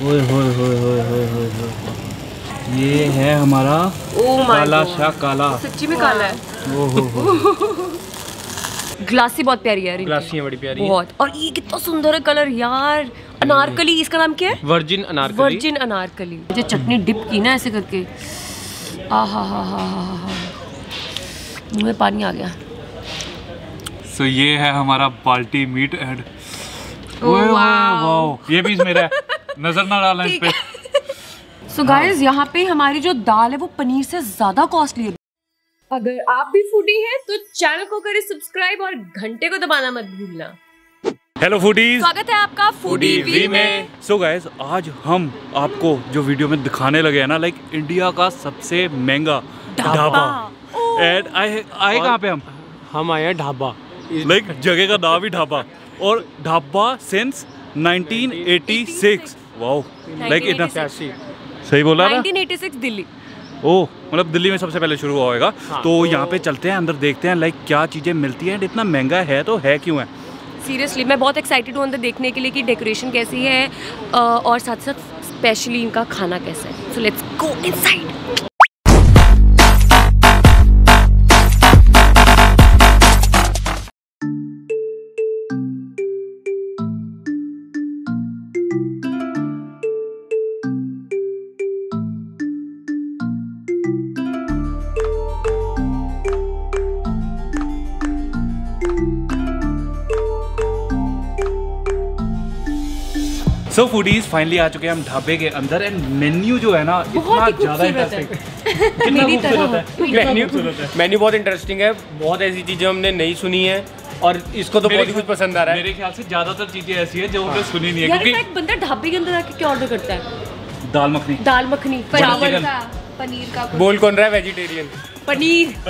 ओए होए होए होए होए होए होए ये है हमारा माय काला शाह काला। सच्ची में काला है। ओ हो हो ग्लासी बहुत प्यारी है रिंकी। ग्लासियाँ बड़ी प्यारी बहुत। और ये कितना सुंदर है कलर यार। अनारकली इसका नाम क्या है? वर्जिन अनारकली। वर्जिन अनारकली। जो चटनी डिप की ना ऐसे करके। आ हा हा हा हा हा। में पानी आ गया। सो so, ये है हमारा balti meat and wow. Wow ये पीस मेरा है। नज़र ना डालना इस पे। सो गाइस यहाँ पे हमारी जो दाल है वो पनीर से ज़्यादा कॉस्टली है। अगर आप भी फूडी हैं तो चैनल को करें सब्सक्राइब और घंटे को दबाना मत भूलना। हेलो फूडीज स्वागत है आपका फूडी वी में। सो गाइस आज हम आपको जो वीडियो में दिखाने लगे हैं ना लाइक इंडिया का सबसे महँगा ढाबा। एंड आए आए कहाँ पे हम? हम आए हैं ढाबा। लाइक जगह का नाम ही ढाबा। और ढाबा सिंस 1986 वाओ लाइक इतना सही बोला 1986 दिल्ली. ओ मतलब दिल्ली में सबसे पहले शुरू हुआ होगा हाँ। तो यहाँ पे चलते हैं अंदर देखते हैं लाइक क्या चीज़ें मिलती हैं। इतना महँगा है तो है क्यों है? सीरियसली मैं बहुत एक्साइटेड हूँ अंदर देखने के लिए कि डेकोरेशन कैसी है और साथ साथ स्पेशली इनका खाना कैसा है। So let's go inside so foodies finally आ चुके हैं हम ढाबे के अंदर एंड मेन्यू जो है ना इतना ज़्यादा इंटरेस्टिंग है। मेन्यू मेन्यू बहुत इंटरेस्टिंग है। बहुत ऐसी चीज़ें हमने नहीं सुनी है और इसको तो बहुत ही कुछ पसंद आ रहा है। मेरे ख्याल से ज़्यादातर चीज़ें ऐसी है जो हमने सुनी नहीं है क्योंकि एक बंदा ढाबे के अंदर आके क्या ऑर्डर करता है? दाल मखनी। दाल मखनी चावल का पनीर का बोल कौन रहा है? वेजिटेरियन पनीर।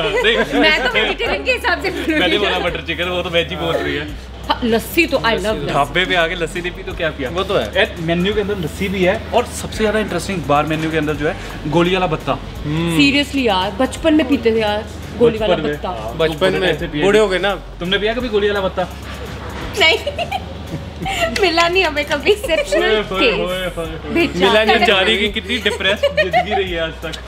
मैं तो वेजिटेरियन के हिसाब से मैंने बोला बटर चिकन वो तो वेज ही बोल रही है हाँ, लस्सी तो आई लव ढाबे पे आके लस्सी नहीं पी तो क्या पिया वो तो है। एट मेन्यू के अंदर लस्सी भी है और सबसे ज़्यादा इंटरेस्टिंग बार मेन्यू के अंदर जो है गोली वाला बत्ता सीरियसली यार बचपन में पीते थे यार गोली वाला बचपन बत्ता हाँ। बचपन तो में। बूढ़े हो गए ना? तुमने पिया कभी गोली वाला बत्ता नहीं। मिला नहीं हमें कभी एक्सेप्शनल केस मिला नहीं जा रही कि कितनी डिप्रेस ज़िंदगी रही है आज तक।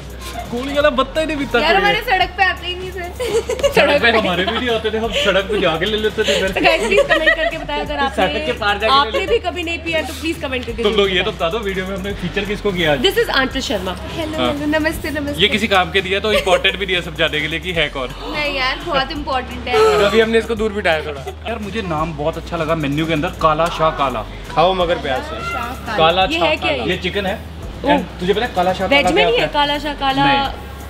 गोली वाला बत्ता ही नहीं पीता यार। हमारे सड़क पे आते ही नहीं सड़क पे हमारे भी नहीं होते थे हम सड़क पे जाके ले लेते थे तो गाइस प्लीज़ कमेंट करके बताएँ अगर सड़क के पार आपने जाके आपने भी कभी नहीं पिया तो प्लीज़ कमेंट करके तुम लोग ये तो बता दो वीडियो में हमने फीचर किसको किया दिस इज़ शर्मा हेलो। नमस्ते नमस्ते। ये किसी काम के दिया तो इम्पोर्टेंट भी दिया सब जाने के लिए कि है कौन? नहीं यार बहुत इम्पोर्टेंट है। अभी हमने इसको दूर बिठाया थोड़ा। यार मुझे नाम बहुत अच्छा लगा मेन्यू के अंदर काला शाह काला। खाओ मगर प्यार से। शाह काला। ये है क्या ये? ये चिकन है। तुझे पता है काला शाह वेज काला में नहीं है काला शाह काला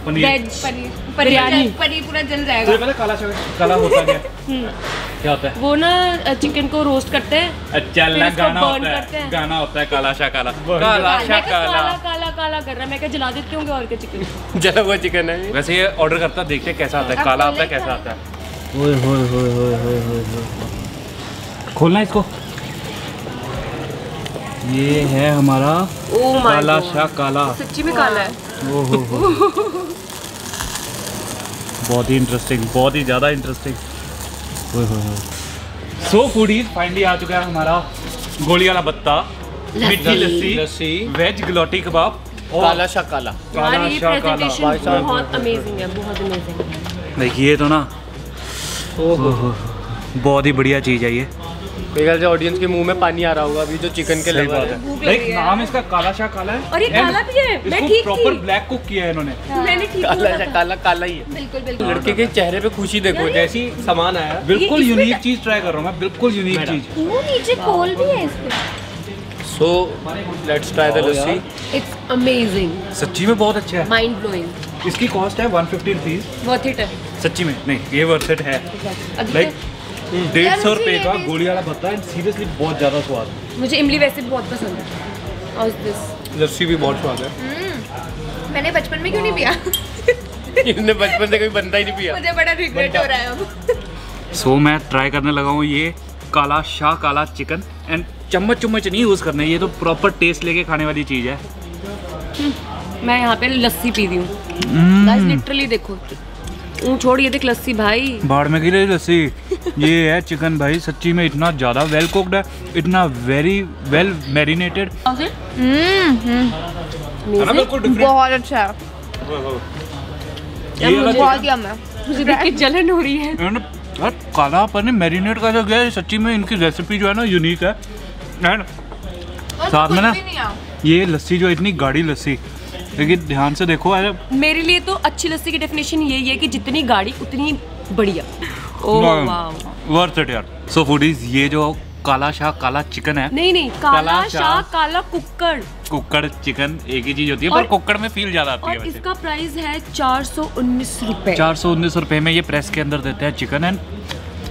पनीर। वेज पनीर। पनीर बिरयानी। जल- पनीर पूरा जल जाएगा। पता काला काला होता है? हम्म, क्या होता है? वो ना चिकन को रोस्ट करते हैं अच्छा गाना होता है। गाना होता है काला शाह काला। काला शाह काला। काला काला काला कर रहा है? मैं क्या जला देते होंगे और क्या चिकन जला हुआ चिकन है। वैसे ये ऑर्डर करता देखते कैसा आता है। काला आता है कैसा आता है। ओए होए होए होए होए होए होए। खोलना है इसको। ये है हमारा काला शाह काला। सच्ची में काला हो। बहुत ही इंटरेस्टिंग बहुत ही ज़्यादा इंटरेस्टिंग सो फूडीज फाइनली आ चुका है हमारा गोली वाला बत्ता। मिट्टी लस्सी लस्सी। वेज गलोटी कबाब और काला शा काला। काला शाह काला। प्रेजेंटेशन बहुत अमेजिंग है बहुत अमेजिंग है। देखिए तो ना। ओहो। बहुत ही बढ़िया चीज़ है ये। मेरे से ऑडियंस के मुँह में पानी आ रहा होगा अभी जो चिकन के लेवल बात है। है। लाइक नाम इसका काला शाह काला है। और ये काला भी है। मैं इसको ठीक प्रॉपर ब्लैक कुक किया है इन्होंने। मैंने ठीक काला बोला शा था। काला काला ही है। बिल्कुल बिल्कुल। लड़के के चेहरे पे खुशी देखो जैसी सामान आया। बिल्कुल यूनिक चीज़ ट्राई कर रहा हूँ मैं बिल्कुल यूनिक चीज़। वो नीचे खोल भी है इसमें so let's try the lassi it's amazing सच्ची में बहुत अच्छा है। माइंड ब्लोइंग इसकी कॉस्ट है one fifty rupees worth it है। सच्ची में नहीं ये वर्थ इट है। लाइक डेढ़ सौ रुपये का गोली वाला भत्ता है सीरियसली बहुत ज़्यादा स्वाद मुझे इमली वैसे भी बहुत पसंद है। और दिस लस्सी भी बहुत स्वाद है। मैंने बचपन में क्यों नहीं पिया? इसने बचपन से कोई बंदा ही नहीं पिया। मुझे बड़ा रिग्रेट हो रहा है अब। सो मैं ट्राई करने लगा हूँ ये काला शाह काला चिकन एंड चम्मच चम्मच नहीं यूज़ करना ये तो प्रॉपर टेस्ट लेके खाने वाली चीज़ है। मैं यहाँ पे लस्सी पी रही हूँ। गाइस लिटरली देखो। ऊ छोड़ ये देख लस्सी भाई। बाढ़ में गिरे लस्सी। ये है चिकन भाई सच्ची में इतना ज़्यादा वेल कुक्ड है इतना very well marinated hmm hmm, बहुत अच्छा है। बहुत है। देख जलन हो रही है। यार काला पनीर मैरिनेट का जो गया? सच्ची में इनकी रेसिपी जो है ना यूनिक है। एंड साथ में ना ये लस्सी जो इतनी गाढ़ी लस्सी। लेकिन ध्यान से देखो अरे मेरे लिए तो अच्छी लस्सी की डेफिनेशन यही है कि जितनी गाड़ी उतनी बढ़िया। वर्थ इट यार। सो फूडीज ये जो काला शाह काला चिकन है नहीं नहीं काला काला शाह काला कुक्कड़ कुक्कड़ चिकन एक ही चीज़ होती है और, पर कुक्कड़ में फील ज़्यादा आती है और वैसे। इसका प्राइस है चार सौ उन्नीस रूपए। चार सौ उन्नीस रूपए में ये प्रेस के अंदर देते हैं chicken and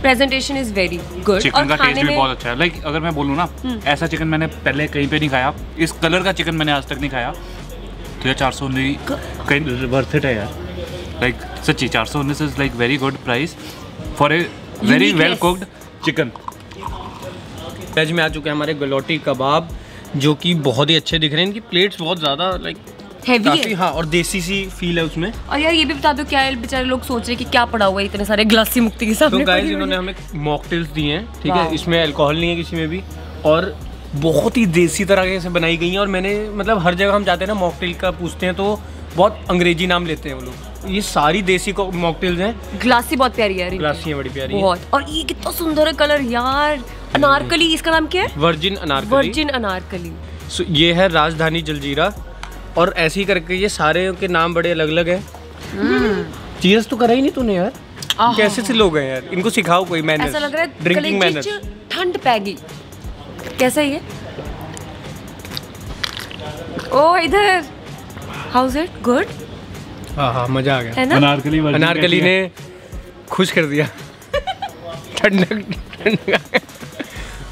presentation is very good chicken का टेस्ट भी बहुत अच्छा है। लाइक अगर मैं बोलूँ ना हम्म। ऐसा चिकन मैंने पहले कहीं पे नहीं खाया। इस कलर का चिकन मैंने आज तक नहीं खाया। तो ये चार सौ उन्नीस कहीं वर्थ इट है यार। लाइक सच्ची चार सौ उन्नीस is like very good price for a very well cooked chicken veg में आ चुके हैं हमारे गलोटी कबाब जो कि बहुत ही अच्छे दिख रहे हैं। इनकी प्लेट्स बहुत ज़्यादा लाइक हैवी काफ़ी है। हाँ और देसी सी फील है उसमें। और यार ये भी बता दो क्या है बेचारे लोग सोच रहे हैं कि क्या पड़ा हुआ है इतने सारे ग्लासी मुक्ति के तो सामने? गाइस इन्होंने है। हमें मॉकटेल्स दिए हैं ठीक है? इसमें अल्कोहल नहीं है किसी में भी। और बहुत ही देसी तरह से बनाई गई हैं और मैंने मतलब हर जगह हम जाते हैं ना मॉकटेल का पूछते हैं तो बहुत अंग्रेज़ी नाम लेते हैं वो लोग। ये सारी देसी मॉकटेल्स हैं। ग्लासी बहुत प्यारी है इनकी। ग्लासियाँ बड़ी प्यारी बहुत। और ये कितना सुंदर है कलर यार। अनारकली इसका नाम क्या है? Virgin Anarkali. Virgin Anarkali. So ये है राजधानी जलजीरा। और ऐसे ही करके ये सारे के नाम बड़े अलग अलग हैं चीयर्स तो करा ही नहीं तूने यार। कैसे से लोग हैं यार? इनको सिखाओ कोई मैनर्स ऐसा लग रहा है ड्रिंकिंग मैनर्स ठंड पैगी। कैसा ये? ओ इधर। हाउस इट गुड हाँ हाँ मज़ा आ गया। है ना? अनारकली अनारकली ने खुश कर दिया। ठंडक ठंडक।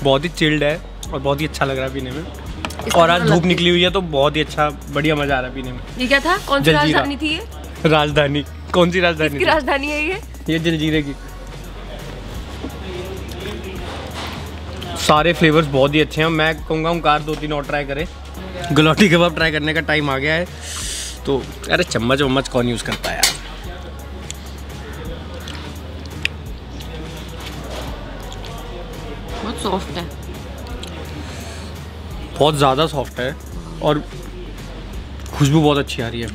बहुत ही चिल्ड है और बहुत ही अच्छा लग रहा है पीने में। और आज मतलब धूप निकली हुई है तो बहुत ही अच्छा बढ़िया मज़ा आ रहा है पीने में। ये क्या था? कौन सी राजधानी थी ये? राजधानी। कौन सी राजधानी राजधानी है ये? ये जलजीरे की। सारे फ्लेवर्स बहुत ही अच्छे हैं। मैं कहूँगा हम कार दो तीन और ट्राई करें। गलौटी कबाब ट्राई करने का टाइम आ गया है। तो अरे चम्मच वम्मच कौन यूज़ करता है यार? बहुत सॉफ्ट है। बहुत ज़्यादा सॉफ्ट है और खुशबू बहुत अच्छी आ रही है।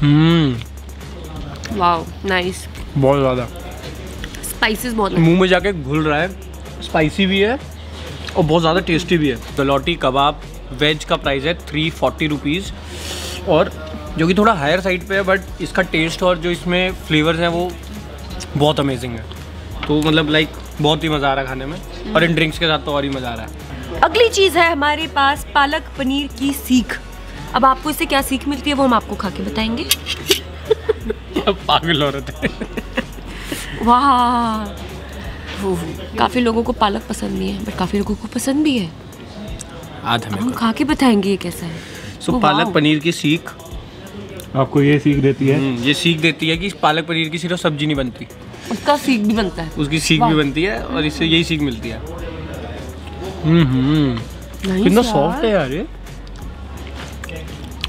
हम्म। वाओ नाइस बहुत ज़्यादा। स्पाइसेस बहुत मुँह में जाके घुल रहा है। स्पाइसी भी है और बहुत ज़्यादा टेस्टी भी है। गलौटी कबाब वेज का प्राइस है थ्री फोर्टी रुपीज़ और जो कि थोड़ा हायर साइड पे है बट इसका टेस्ट और जो इसमें फ्लेवर्स हैं वो बहुत अमेजिंग है। तो मतलब लाइक बहुत ही मज़ा आ रहा है खाने में। और इन ड्रिंक्स के साथ तो और ही मज़ा आ रहा है। अगली चीज़ है हमारे पास पालक पनीर की सीख। अब आपको इससे क्या सीख मिलती है वो हम आपको खा के बताएँगे। पागल औरत थे वाह। काफ़ी लोगों को पालक पसंद नहीं है बट काफ़ी लोगों को पसंद भी है। आज हम खा के बताएँगे ये कैसा है। सो Oh, पालक पनीर की सीख। आपको ये सीख देती है? हम्म, ये सीख देती है कि पालक पनीर की सिर्फ़ सब्ज़ी नहीं बनती। उसका सीख भी बनता है। उसकी सीख भी बनती है और इससे यही सीख मिलती है। हम्म। कितना सॉफ्ट है यार। ये।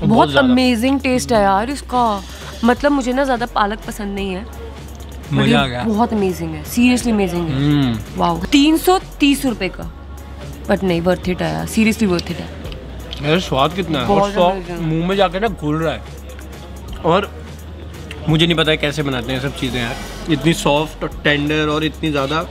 बहुत अमेजिंग टेस्ट है यार इसका। मतलब मुझे ना ज़्यादा पालक पसंद नहीं है। मज़ा आ गया। बहुत अमेजिंग है सीरियसली अमेजिंग है। हम्म। वाह तीन सौ तीस रुपए का। बट नहीं वर्थ इट यार सीरियसली वर्थ इट है। यार स्वाद कितना है? और सॉफ्ट मुँह में जाके ना घुल रहा है। और मुझे नहीं पता है कैसे बनाते हैं सब चीज़ें यार। इतनी सॉफ्ट और टेंडर और इतनी ज़्यादा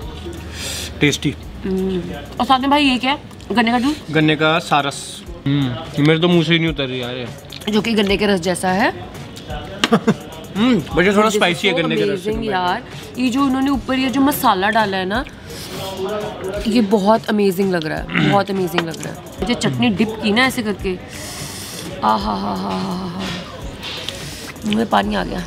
टेस्टी और साथ में भाई ये क्या है? गन्ने का जूस? गन्ने का सारस। हम्म। मेरे तो मुँह से ही नहीं उतर रही यार जो कि गन्ने के रस जैसा है। हम्म बट ये थोड़ा स्पाइसी है So गन्ने के यार। ये जो उन्होंने ऊपर ये जो मसाला डाला है ना ये बहुत अमेजिंग लग रहा है बहुत अमेजिंग लग रहा है। मुझे चटनी डिप की ना ऐसे करके। आ हा हा हा हा हा मुँह में पानी आ गया।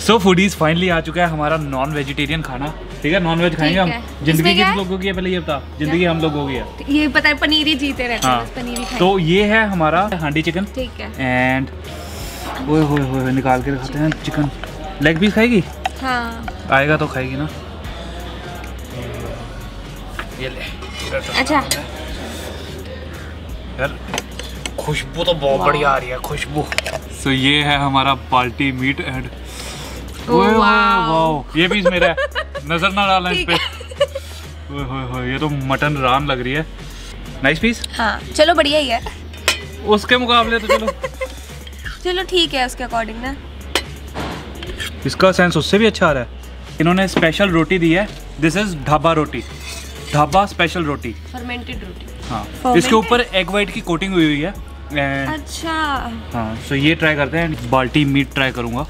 सो फूडीज फाइनली आ चुका है हमारा नॉन वेजिटेरियन खाना। ठीक है नॉन वेज खाएँगे हम। ज़िंदगी है? लोगों की है पहले ये बता। ज़िंदगी हम लोगों की है। ये पता है पनीर ही जीते रहते हैं हाँ। ही तो ये है हमारा हांडी चिकन। ठीक है। एंड ओए होए होए निकाल के रखते हैं चिकन। लेग पीस खाएगी? हाँ। आएगा तो खाएगी ना। ये ले अच्छा। यार खुशबू तो बहुत बढ़िया आ रही है खुशबू। सो ये है हमारा बाल्टी मीट एंड Oh, ये पीस मेरा है। नज़र ना डालना इस पे। ओए होए होए ये तो मटन रान लग रही है। नाइस पीस हाँ चलो बढ़िया ही है। उसके मुकाबले तो चलो। चलो ठीक है उसके अकॉर्डिंग ना। इसका सेंस उससे भी अच्छा आ रहा है। इन्होंने स्पेशल रोटी दी है। This is dhaba roti dhaba special roti fermented roti हाँ। Fermented? इसके ऊपर एग वाइट की कोटिंग हुई हुई है। एंड अच्छा। हाँ सो ये ट्राई करते हैं। बाल्टी मीट ट्राई करूँगा।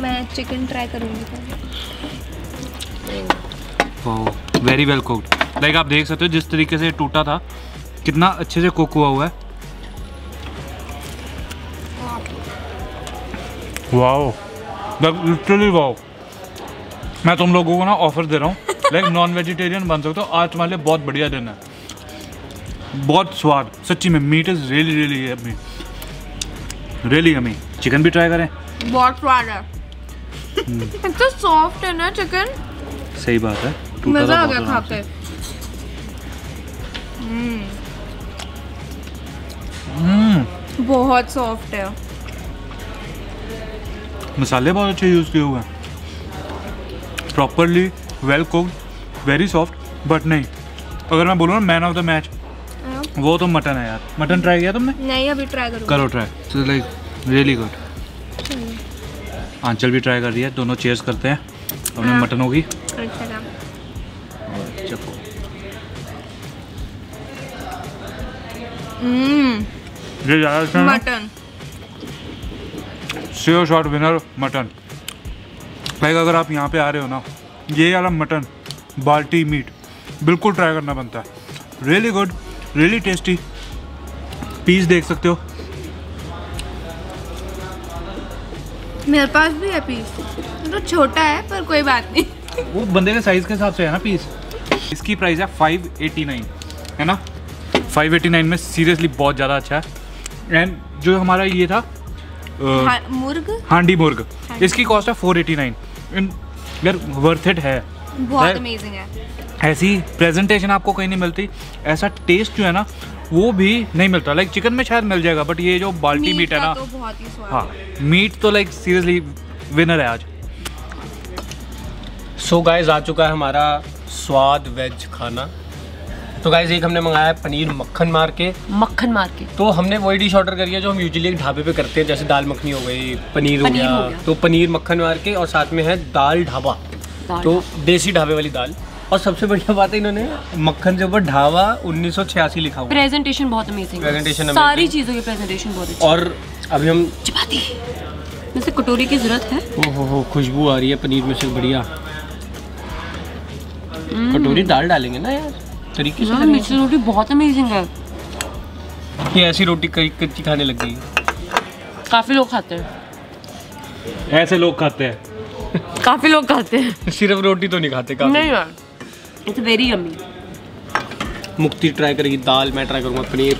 मैं चिकन ट्राई करूँगी वेरी वेल कुक्ड लाइक आप देख सकते हो जिस तरीके से टूटा था कितना अच्छे से कुक हुआ हुआ है। वाओ लिटरली वाओ मैं तुम लोगों को ना ऑफ़र दे रहा हूँ। लाइक नॉन वेजिटेरियन बन सकते हो। आज तुम्हारे लिए बहुत बढ़िया दिन है। बहुत स्वाद। सच्ची में meat is really really yummy really yummy chicken भी ट्राई करें। बहुत स्वाद है। इतना सॉफ्ट है ना चिकन सही बात है। मज़ा आ गया खा के हम्म बहुत सॉफ्ट है। मसाले बहुत अच्छे यूज़ किए हुए हैं। Properly well cooked very soft but नहीं। अगर मैं बोलूँ ना मैन ऑफ़ द मैच वो तो मटन है यार। मटन ट्राई किया तुमने? नहीं अभी ट्राई करो ट्राई तो लाइक रियली गुड आंचल भी ट्राई कर रही है दोनों चेयर्स करते हैं। अपने हाँ। मटन होगी। अच्छा हम्म। ये ज़्यादा? Mutton sure shot winner mutton like अगर आप यहाँ पे आ रहे हो ना ये वाला मटन बाल्टी मीट बिल्कुल ट्राई करना बनता है। Really good really tasty piece देख सकते हो। मेरे पास भी है पीस तो छोटा है पर कोई बात नहीं। वो बंदे के साइज़ के हिसाब से है ना पीस इसकी प्राइस है फाइव एटी नाइन है ना? फाइव एटी नाइन में सीरियसली बहुत ज़्यादा अच्छा है। एंड जो हमारा ये था हाँ, मुर्ग? हांडी मुर्ग। हांडी। इसकी कॉस्ट है फोर एटी नाइन यार वर्थ इट है। बहुत अमेजिंग है। ऐसी प्रेजेंटेशन आपको कहीं नहीं मिलती। ऐसा टेस्ट जो है ना वो भी नहीं मिलता। लाइक चिकन में शायद मिल जाएगा बट ये जो बाल्टी मीट मीट है ना तो बहुत ही स्वाद हाँ मीट तो लाइक सीरियसली विनर है आज। सो so गाइस आ चुका है हमारा स्वाद वेज खाना। तो गाइस एक हमने मंगाया है पनीर मक्खन मार के। मक्खन मार के। तो हमने वही डिश ऑर्डर करी है जो हम यूजुअली एक ढाबे पे करते हैं जैसे दाल मखनी हो गई पनीर हो गया। हो गया। तो पनीर मक्खन मार के और साथ में है दाल ढाबा। तो देसी ढाबे वाली दाल। और सबसे बढ़िया बात है इन्होंने मक्खन के ऊपर ढाबा 1986 लिखा हुआ है। प्रेजेंटेशन बहुत अमेजिंग Presentation सारी चीज़ों की प्रेजेंटेशन बहुत अच्छी। और अभी हम चपाती। वैसे कटोरी की ज़रूरत है। खुशबू आ रही है पनीर में से बढ़िया। कटोरी दाल डालेंगे ना यार। तरीके से मिक्स रोटी बहुत अमेजिंग है। ये ऐसी रोटी कई कच्ची खाने लग गई। काफ़ी लोग खाते हैं। ऐसे लोग खाते हैं। काफ़ी लोग खाते हैं। सिर्फ़ रोटी तो नहीं खाते काफ़ी। नहीं यार it's very yummy Mukti try करेगी दाल मैं ट्राई करूँगा पनीर।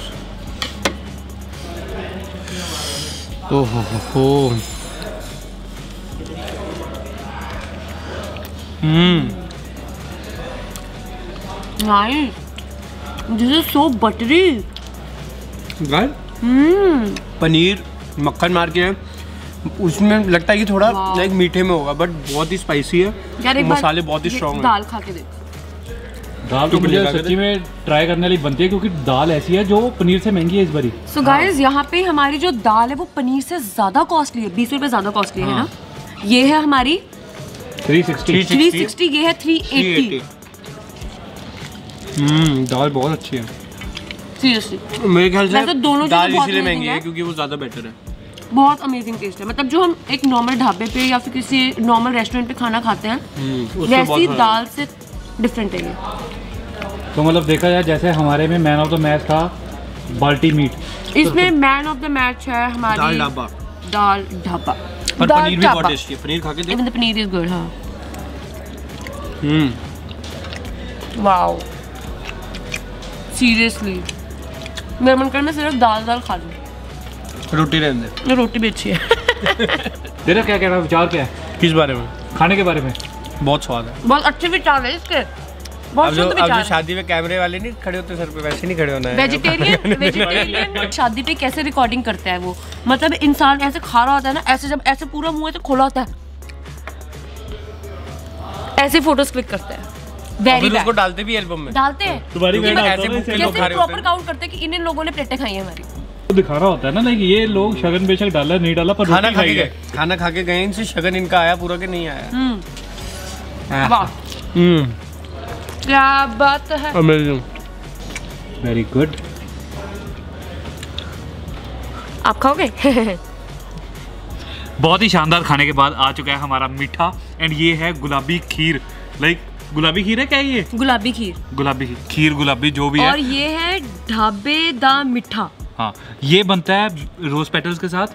ओहो हो हो हम्म। Is so buttery guys hmm. Paneer मक्खन मार के उसमें लगता है कि थोड़ा लाइक मीठे में होगा बट बहुत ही स्पाइसी है। यार एक बार मसाले बहुत ही स्ट्रॉन्ग है। दाल खा के देख। दाल तो मुझे सच्ची में ट्राई करने वाली बनती है क्योंकि दाल ऐसी है जो पनीर से महँगी है इस बारी। सो गाइस यहाँ पे हमारी जो दाल है वो पनीर से ज़्यादा कॉस्टली है। बीस रुपए ज़्यादा कॉस्टली है ना? ये है हमारी थ्री सिक्सटी 360 ये है 380 हम्म दाल बहुत अच्छी है। सीरियसली मेरे ख्याल से दोनों दाल इसीलिए महँगी है। क्योंकि वो ज़्यादा बेटर है। बहुत अमेजिंग टेस्ट है। मतलब जो हम एक नॉर्मल ढाबे पे या फिर किसी नॉर्मल रेस्टोरेंट पे खाना खाते हैं हम्म, वैसी दाल से डिफरेंट है ये। तो मतलब देखा जाए जैसे हमारे में मैन ऑफ़ द मैच था बाल्टी मीट इसमें मैन ऑफ़ द मैच है हमारी दाल ढाबा। दाल ढाबा। पर पनीर भी बहुत टेस्टी है। पनीर खा के देख। Even the paneer is good, हाँ। हम्म। वाओ सीरियसली मेरा मन कर मैं सिर्फ़ दाल दाल खा लूँ। रोटी रहने दे। रोटी भी अच्छी है। तेरा क्या कहना विचार क्या है? किस बारे में? खाने के बारे में। बहुत स्वाद है। बहुत अच्छे विचार है इसके। अब जो अब जो शादी में कैमरे वाले नहीं खड़े होते सर पे वैसे नहीं खड़े होना है। वेजिटेरियन वेजिटेरियन शादी पे कैसे रिकॉर्डिंग करता है वो? मतलब इंसान ऐसे खा रहा होता है ना ऐसे जब ऐसे पूरा मुँह ऐसे खोला होता है। ऐसे फ़ोटोज़ क्लिक करता है। वेरी उसको डालते भी एल्बम में। डालते हैं। है प्रॉपर काउंट करते हैं कि इन इन लोगों ने प्लेटें खाई हैं हमारी। तो दिखा रहा होता है ना लाइक ये लोग शगन बेशक डाला नहीं डाला पर खाना खा के गए। खाना खा के गए इनसे शगन इनका आया पूरा के नहीं आया। हम्म। वाह। हम्म। क्या बात है। अमेजिंग वेरी गुड आप खाओगे? बहुत ही शानदार खाने के बाद आ चुका है हमारा मीठा एंड ये है गुलाबी खीर। लाइक गुलाबी खीर है क्या ये? गुलाबी खीर। गुलाबी खीर। खीर गुलाबी जो भी है। और ये है ढाबे दा मिठा। हाँ ये बनता है रोज पेटल्स के साथ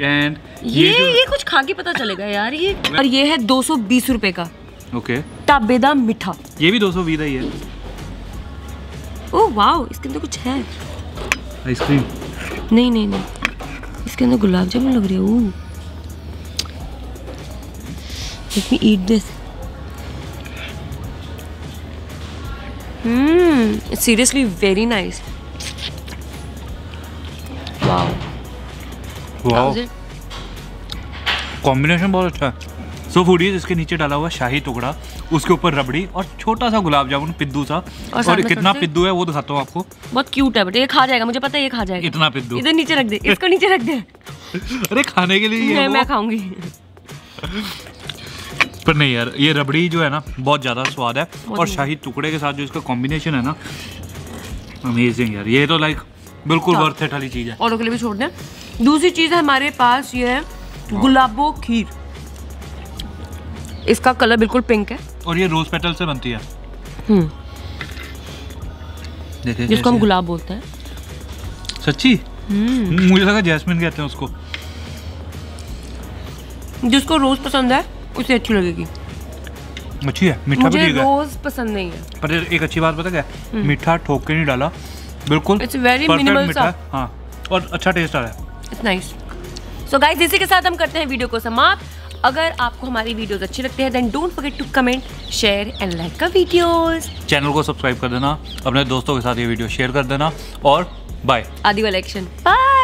एंड ये ये, ये, कुछ खा के पता चलेगा यार ये और ये है दो सौ बीस रुपए का। ओके ढाबे दा मिठा। ये भी 220 बीस ही है ओ वाओ इसके अंदर कुछ है। आइसक्रीम। नहीं नहीं नहीं। इसके अंदर गुलाब जामुन लग रही है ओह। Let me eat this hmm seriously very nice wow वाह कॉम्बिनेशन बहुत अच्छा है. सो फूडीज इसके नीचे डाला हुआ शाही टुकड़ा उसके ऊपर रबड़ी और छोटा सा गुलाब जामुन पिद्दू सा. साथ और कितना पिद्दू है वो दिखाता हूँ आपको. बहुत क्यूट है बट ये खा जाएगा मुझे पता है ये खा जाएगा. इतना पिद्दू. इधर नीचे रख दे इसको नीचे रख दे. अरे खाने के लिए मैं मैं खाऊँगी. पर नहीं यार ये रबड़ी जो है ना बहुत ज़्यादा स्वाद है और शाही टुकड़े के साथ जो इसका कॉम्बिनेशन है ना अमेजिंग यार। ये तो लाइक बिल्कुल हाँ। वर्थ इट वाली चीज़ है। औरों के लिए भी छोड़ दें। दूसरी चीज़ हमारे पास ये है गुलाबो खीर। इसका कलर बिल्कुल पिंक है। और ये रोज पेटल से बनती है। हम्म। देखिए जिसको हम गुलाब बोलते हैं। सच्ची? हम्म। मुझे लगा जैस्मिन कहते हैं उसको। जिसको रोज पसंद है। उसे अच्छी लगेगी। अच्छी है मीठा भी मुझे है। रोज पसंद नहीं है। पर एक अच्छी बात पता क्या मीठा ठोक के नहीं डाला। बिल्कुल perfect minimal मीठा सा। है हाँ। और अच्छा टेस्ट आ रहा है। इट्स नाइस सो गाइस इसी के साथ हम करते हैं वीडियो को समाप्त। अगर आपको हमारी वीडियोस अच्छी लगती है then don't forget to comment share and like का वीडियोस चैनल को सब्सक्राइब कर देना अपने दोस्तों के साथ ये वीडियो शेयर कर देना और बाय आदि वाला एक्शन बाय